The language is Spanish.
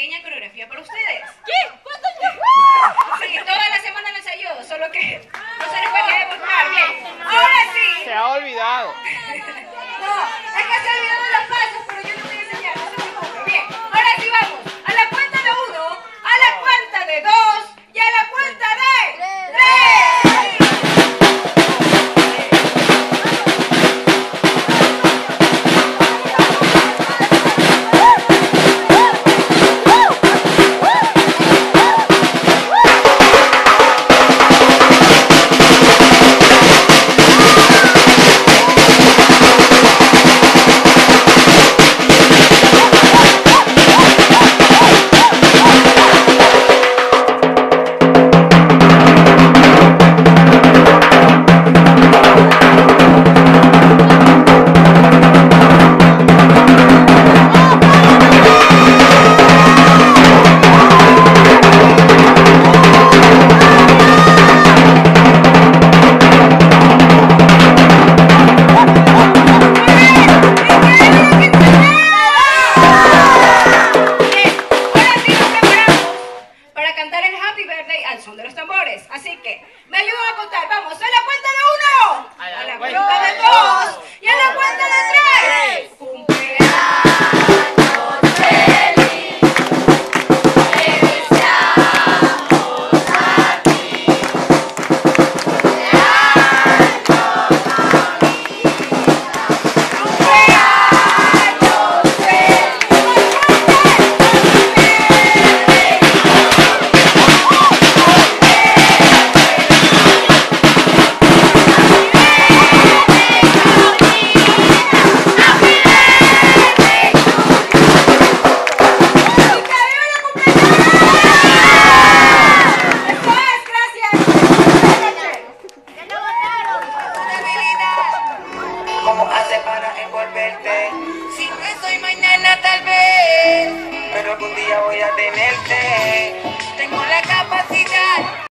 pequeña coreografía para ustedes. ¿Qué? ¿Cuánto Sí, toda la semana lo ensayó, solo que no se les puede demostrar. Bien, ahora sí. Se ha olvidado. No, cantar el Happy Birthday al son de los tambores. Así que, me ayudan a contar. Vamos, a la cuenta envolverte? Si no mañana tal vez, pero algún día voy a tenerte. Tengo la capacidad